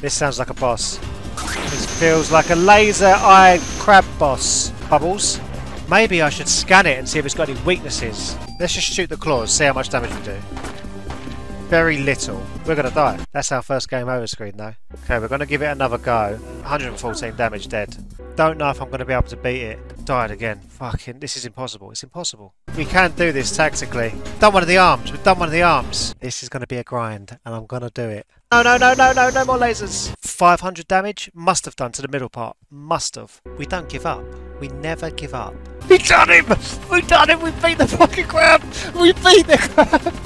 This sounds like a boss. This feels like a laser-eyed crab boss. Bubbles. Maybe I should scan it and see if it's got any weaknesses. Let's just shoot the claws, see how much damage we do. Very little. We're gonna die. That's our first game over screen though. Okay, we're gonna give it another go. 114 damage dead. Don't know if I'm gonna be able to beat it. Died again. Fucking, this is impossible. It's impossible. We can do this tactically. Done one of the arms. We've done one of the arms. This is gonna be a grind, and I'm gonna do it. No, no, no, no, no, no more lasers. 500 damage. Must have done to the middle part. Must have. We don't give up. We never give up. We've done him! We've done him! We beat the fucking crab! We beat the crab!